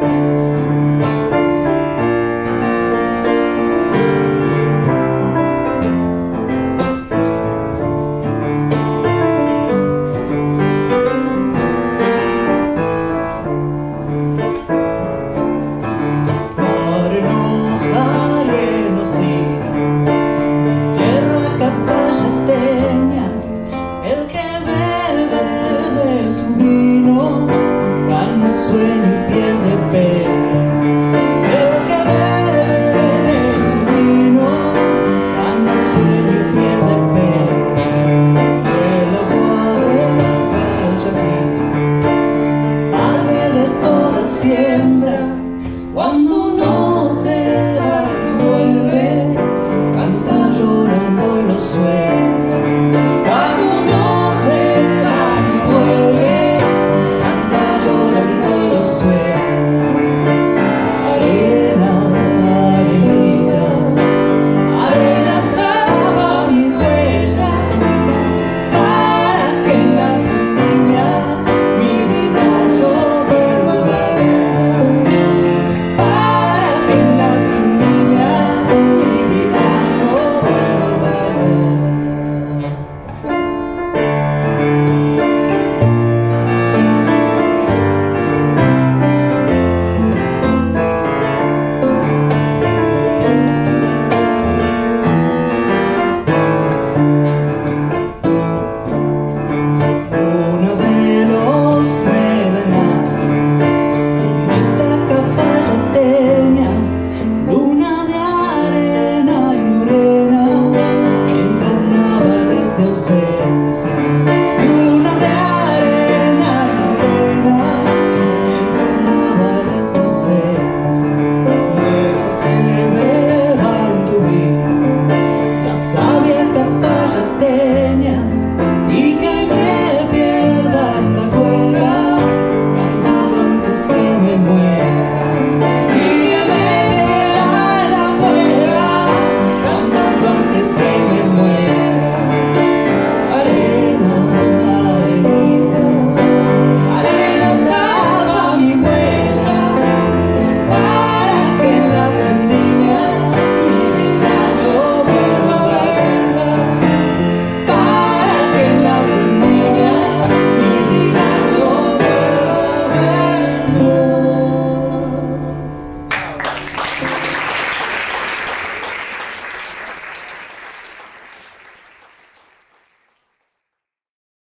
Música siembra cuando